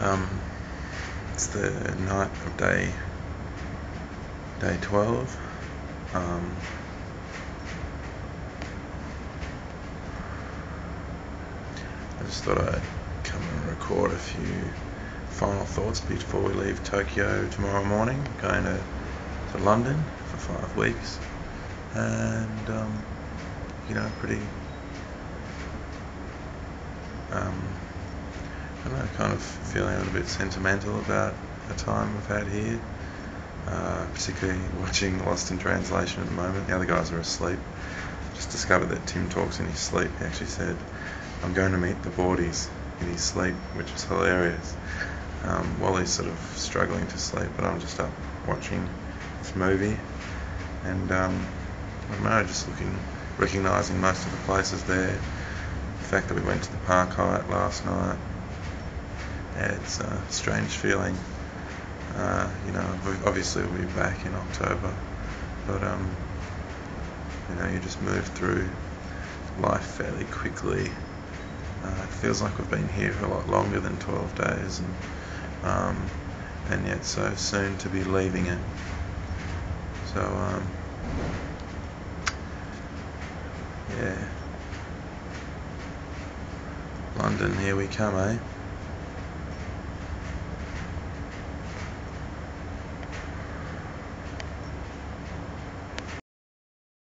Um, it's the night of day day 12. Um, I just thought I'd come and record a few final thoughts before we leave Tokyo tomorrow morning. Going to, to London for five weeks. And, um, you know, pretty um, I know, kind of feeling a little bit sentimental about the time we've had here. Uh, particularly watching Lost in Translation at the moment. The other guys are asleep. Just discovered that Tim talks in his sleep. He actually said, I'm going to meet the boardies in his sleep, which is hilarious. Um, while he's sort of struggling to sleep, but I'm just up watching this movie. And um, I don't know, just looking, recognising most of the places there the fact that we went to the Park last night. Yeah, it's a strange feeling. Uh, you know, obviously we'll be back in October, but um, you know, you just move through life fairly quickly. Uh, it feels like we've been here for a lot longer than 12 days, and um, and yet so soon to be leaving it. So um, yeah. London, here we come, eh?